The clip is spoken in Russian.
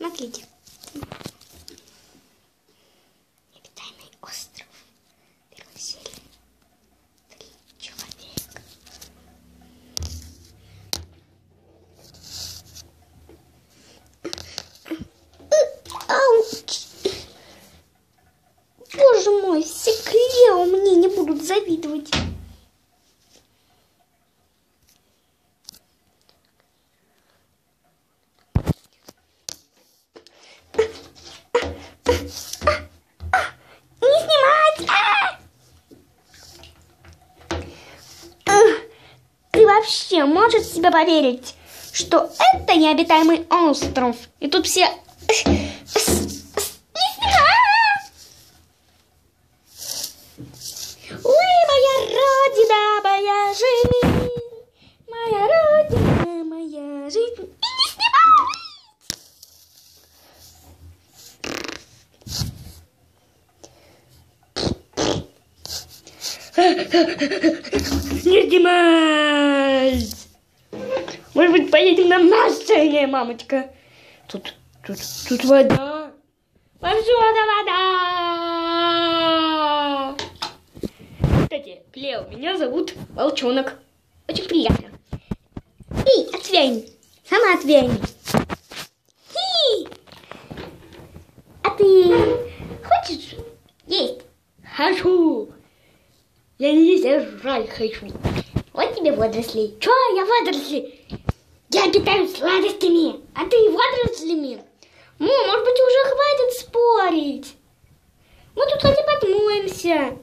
Смотрите. Обитаемый остров. Первая серия. Три человека. Ауч! Боже мой, все Клео мне не будут завидовать. Не снимать! А! Ты вообще можешь себе поверить, что это необитаемый остров? И тут все... Не снимай! Не снимать! Может быть, поедем на машине, мамочка? Тут, тут, тут вода. Повсюду вода! Кстати, Клео, меня зовут Волчонок. Очень приятно. Эй, отвянь. Сама отвянь. Хи! А ты хочешь есть? Хочу. Я не есть, я жрать хочу. Вот тебе водоросли. Чё, я водоросли? Я питаюсь сладостями, а ты водорослями. Ну, может быть, уже хватит спорить. Мы тут хотя бы отмоемся.